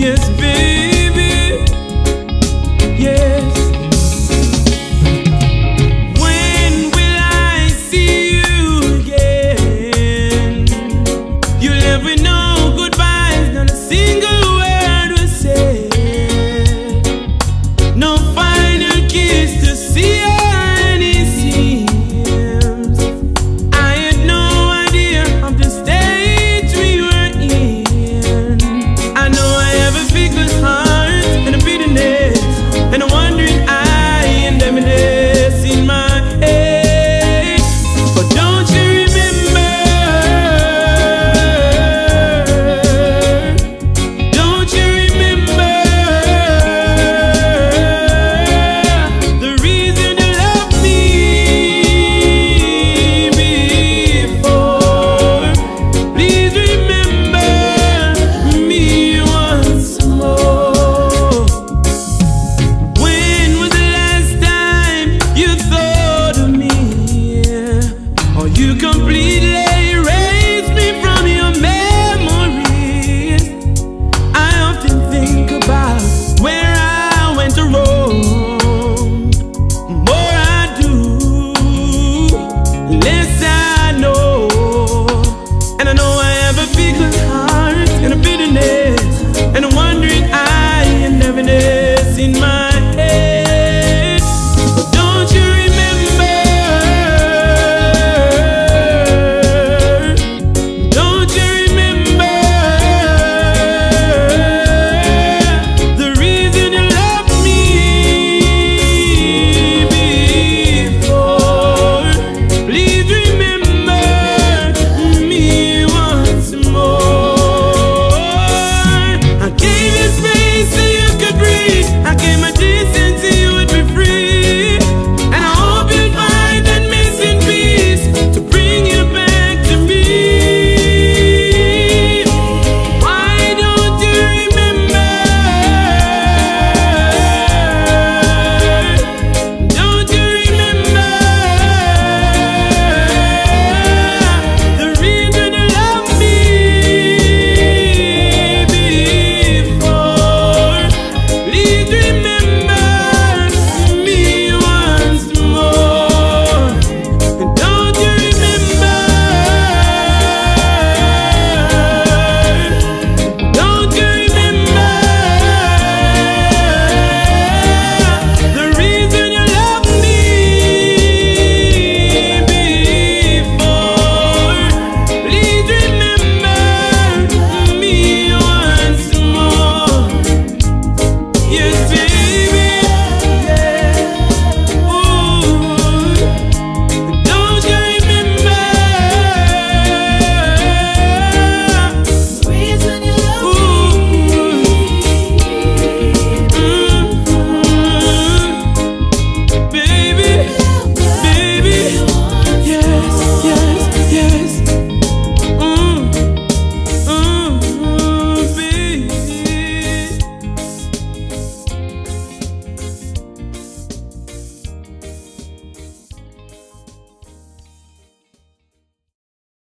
yes been